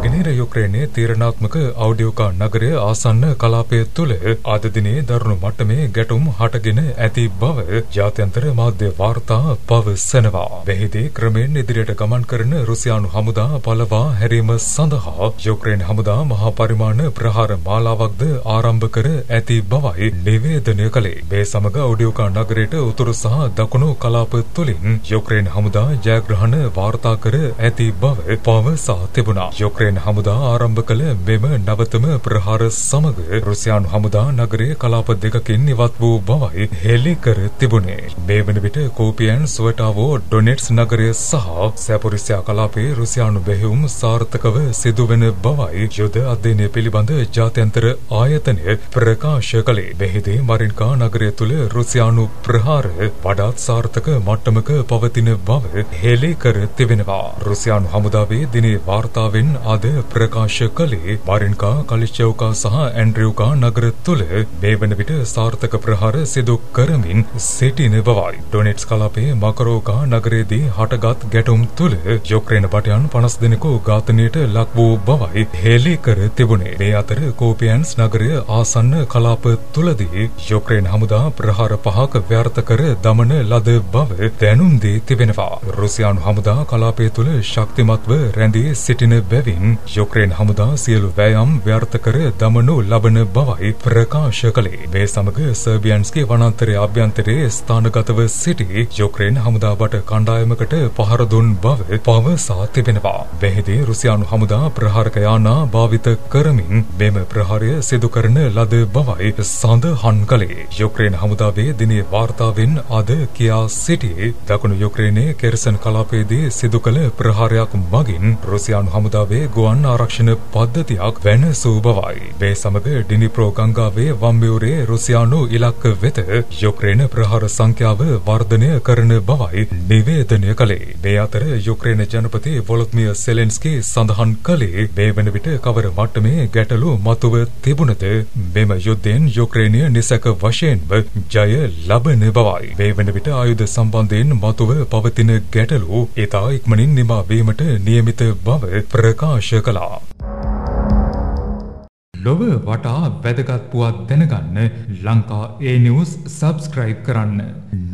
පවතින යුක්‍රේනයේ තීරණාත්මක අවඩියෝකා නගරය ආසන්න කලාපය තුළ අද දිනේ දරුණු මට්ටමේ ගැටුම් හටගෙන ඇති බව ජාත්‍යන්තර මාධ්‍ය වාර්තා පවසනවා. මෙහිදී ක්‍රමයෙන් ඉදිරියට ගමන් කරන රුසියානු හමුදා පළවා හැරීම සඳහා යුක්‍රේන හමුදා මහා පරිමාණ ප්‍රහාර මාලාවක්ද ආරම්භ කර ඇති බවයි නිවේදනය කළේ. මේ සමග අවඩියෝකා නගරයට උතුරු සහ දකුණු කලාප තුළින් යුක්‍රේන හමුදා ජයග්‍රහණ වාර්තා කර ඇති බව පවසා තිබුණා. යුක්‍රේන හමුදා ආරම්භ කළ මෙම නවතම ප්‍රහාර සමග රුසියානු හමුදා නගරයේ කලාප දෙකකින් ඉවත් වූ බවයි හෙළි කර තිබුණේ. මේ වන විට කෝපියන් සුවටාවෝ ඩොනෙට්ස් නගරය සහ සැපොරිසියා කලාපයේ රුසියානු බෙහෙවුම් සාර්ථකව සිදුවෙන බවයි යුද අධ්‍යයනය පිළිබඳ ජාත්‍යන්තර ආයතනය ප්‍රකාශ කළේ. මෙහිදී මරින්කා නගරය තුළ රුසියානු ප්‍රහාර වඩාත් සාර්ථක මට්ටමක පවතින බව හෙළි කර තිබෙනවා. රුසියානු හමුදාවේ දිනේ වාර්තාවෙන් අද ප්‍රකාශ කළේ මරින්කා කලිච්චවකා සහ ඇන්ඩ්‍රියවකා නගර තුළ මේ වන විට සාර්ථක ප්‍රහාර සිදු කරමින් සිටින බවයි. ඩොනෙට්ස් කලාපයේ මකරෝකා නගරයේදී හටගත් ගැටුම් තුළ යුක්‍රේන පටයන් 50 දෙනෙකු ඝාතනයට ලක් වූ බවයි හෙළි කර තිබුණේ. මේ අතර කෝපියන්ස් නගරය ආසන්න කලාප තුළදී යුක්‍රේන හමුදා ප්‍රහාර පහක් ව්‍යර්ථ කර දමන ලද බව දැනුම් දී තිබෙනවා. රුසියානු හමුදා කලාපය තුළ ශක්තිමත්ව රැඳී සිටින බැවින් යුක්‍රේන හමුදා සියලු වෑයම් ව්‍යර්ථ කර දමනු ලබන බවයි ප්‍රකාශ කළේ. මේ සමග සර්බියන්ස්ගේ වනාන්තරයේ අභ්‍යන්තරයේ ස්ථානගතව සිටි යුක්‍රේන හමුදාවට කණ්ඩායමකට පහර දුන් බව පවසා තිබෙනවා. මෙහිදී රුසියානු හමුදා ප්‍රහාරක යානා භාවිත කරමින් මෙම ප්‍රහාරය සිදු කරන ලද බවයි සඳහන් කළේ. යුක්‍රේන හමුදාවේ දිනේ වාර්තාවෙන් අද කියා සිටි දකුණු යුක්‍රේනයේ කෙර්සන් කලාපයේදී සිදු කළ ප්‍රහාරයක් මගින් රුසියානු හමුදාවේ ගුවන් ආරක්ෂණ පද්ධතියක් වෙනසූ බවයි. මේ සමග ඩිනිප්‍රෝ ගංගාවේ වම්බියුරේ රුසියානු ඉලක්ක වෙත යුක්‍රේන ප්‍රහාර සංඛ්‍යාව වර්ධනය කරන බවයි නිවේදනය කළේ. මේ අතර යුක්‍රේන ජනපති වොලොත්මිය සෙලෙන්ස්කි සඳහන් කළේ මේ වන විට කවර මට්ටමේ ගැටලු මතුව තිබුණද මෙම යුද්ධයෙන් යුක්‍රේනය නිසක වශයෙන්ම ජය ලබන බවයි. මේ වන විට ආයුධ සම්බන්ධයෙන් මතුව පවතින ගැටලු ඉතා ඉක්මනින් නිමා වීමට නියමිත බව ප්‍රකාශ කළා. ලොව වටා වැදගත් පුවත් දැනගන්න ලංකා ඒ නිවුස් සබස්ක්‍රයිබ් කරන්න.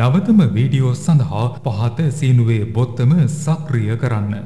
නවතම වීඩියෝ සඳහා පහත සීනුවේ බොත්තම සක්‍රිය කරන්න.